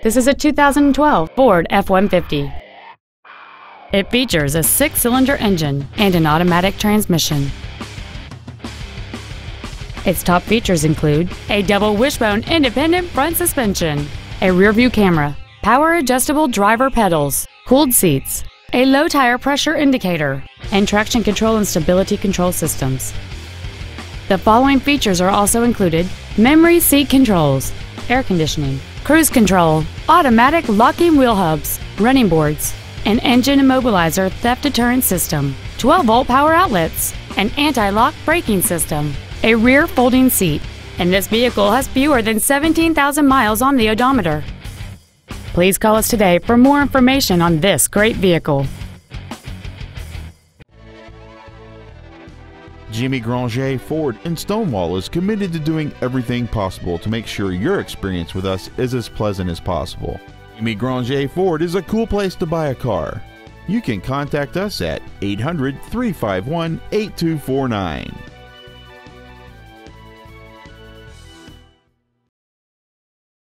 This is a 2012 Ford F-150. It features a six-cylinder engine and an automatic transmission. Its top features include a double wishbone independent front suspension, a rear-view camera, power adjustable driver pedals, cooled seats, a low tire pressure indicator, and traction control and stability control systems. The following features are also included memory seat controls, air conditioning, cruise control, automatic locking wheel hubs, running boards, an engine immobilizer theft deterrent system, 12 volt power outlets, an anti lock braking system, a rear folding seat, and this vehicle has fewer than 17,000 miles on the odometer. Please call us today for more information on this great vehicle. Jimmy Granger Ford in Stonewall is committed to doing everything possible to make sure your experience with us is as pleasant as possible. Jimmy Granger Ford is a cool place to buy a car. You can contact us at 800 351 8249.